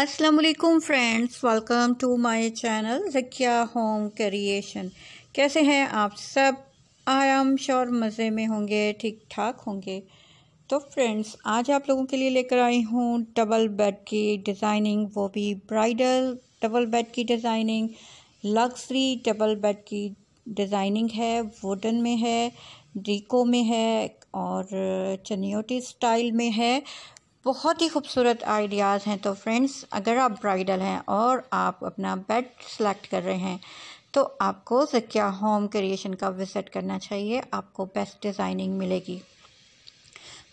अस्सलाम वालेकुम friends welcome to my channel Zakia home creation कैसे हैं आप सब? आई एम श्योर मज़े में होंगे ठीक ठाक होंगे। तो फ्रेंड्स आज आप लोगों के लिए लेकर आई हूँ डबल बेड की डिज़ाइनिंग वो भी ब्राइडल डबल बेड की डिज़ाइनिंग लग्जरी डबल बेड की डिज़ाइनिंग है वुडन में है डीको में है, और चनियोटी स्टाइल में है। बहुत ही खूबसूरत आइडियाज़ हैं। तो फ्रेंड्स, अगर आप ब्राइडल हैं और आप अपना बेड सेलेक्ट कर रहे हैं तो आपको जकिया होम क्रिएशन का विज़िट करना चाहिए। आपको बेस्ट डिज़ाइनिंग मिलेगी।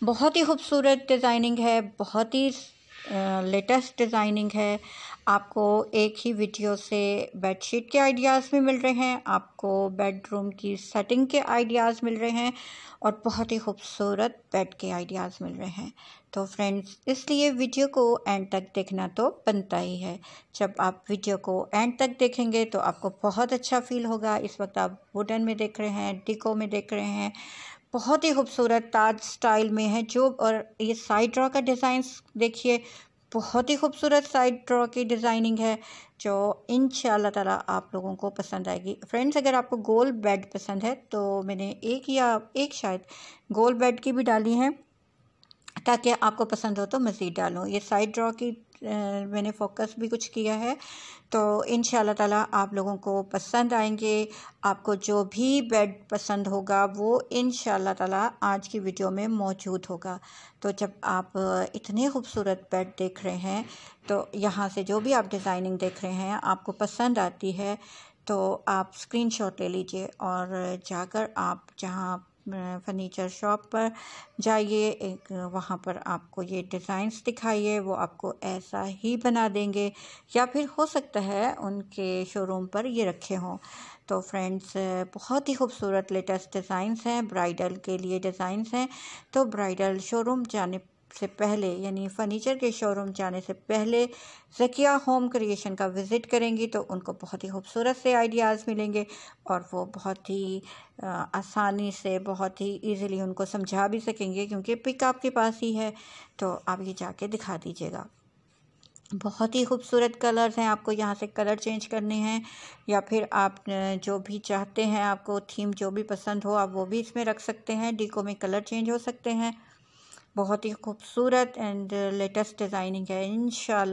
बहुत ही खूबसूरत डिज़ाइनिंग है, बहुत ही लेटेस्ट डिज़ाइनिंग है। आपको एक ही वीडियो से बेडशीट के आइडियाज़ भी मिल रहे हैं, आपको बेडरूम की सेटिंग के आइडियाज़ मिल रहे हैं और बहुत ही खूबसूरत बेड के आइडियाज़ मिल रहे हैं। तो फ्रेंड्स, इसलिए वीडियो को एंड तक देखना तो बनता ही है। जब आप वीडियो को एंड तक देखेंगे तो आपको बहुत अच्छा फील होगा। इस वक्त आप वुडन में देख रहे हैं, डिको में देख रहे हैं बहुत ही खूबसूरत ताज स्टाइल में है जो, और ये साइड ड्रॉ का डिज़ाइन देखिए, बहुत ही खूबसूरत साइड ड्रॉ की डिज़ाइनिंग है, जो इन ताला आप लोगों को पसंद आएगी। फ्रेंड्स अगर आपको गोल बेड पसंद है तो मैंने एक या एक शायद गोल बेड की भी डाली हैं, ताकि आपको पसंद हो तो मज़ीद डालूँ। ये साइड ड्रॉ की मैंने फोकस भी कुछ किया है। तो इन ताला आप लोगों को पसंद आएँगे। आपको जो भी बेड पसंद होगा, वो इन ताला आज की वीडियो में मौजूद होगा। तो जब आप इतने खूबसूरत बेड देख रहे हैं तो यहाँ से जो भी आप डिज़ाइनिंग देख रहे हैं, आपको पसंद आती है तो आप स्क्रीनशॉट ले लीजिए और जाकर आप जहाँ फर्नीचर शॉप पर जाइए, एक वहाँ पर आपको ये डिज़ाइंस दिखाइए, वो आपको ऐसा ही बना देंगे, या फिर हो सकता है उनके शोरूम पर ये रखे हों। तो फ्रेंड्स बहुत ही खूबसूरत लेटेस्ट डिज़ाइंस हैं ब्राइडल के लिए डिज़ाइंस हैं। तो ब्राइडल शोरूम जाने से पहले, यानी फ़र्नीचर के शोरूम जाने से पहले जकिया होम क्रिएशन का विज़िट करेंगी तो उनको बहुत ही खूबसूरत से आइडियाज़ मिलेंगे और वो बहुत ही आसानी से बहुत ही इजीली उनको समझा भी सकेंगे क्योंकि पिक आपके पास ही है। तो आप ये जाके दिखा दीजिएगा। बहुत ही खूबसूरत कलर्स हैं। आपको यहाँ से कलर चेंज करने हैं या फिर आप जो भी चाहते हैं, आपको थीम जो भी पसंद हो, आप वो भी इसमें रख सकते हैं। डीको में कलर चेंज हो सकते हैं। बहुत ही खूबसूरत एंड लेटेस्ट डिज़ाइनिंग है। इन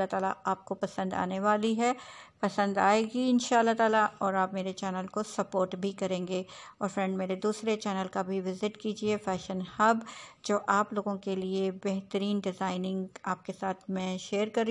ताला आपको पसंद आने वाली है। पसंद आएगी इन ताला और आप मेरे चैनल को सपोर्ट भी करेंगे। और फ्रेंड मेरे दूसरे चैनल का भी विज़िट कीजिए फ़ैशन हब जो आप लोगों के लिए बेहतरीन डिज़ाइनिंग आपके साथ मैं शेयर कर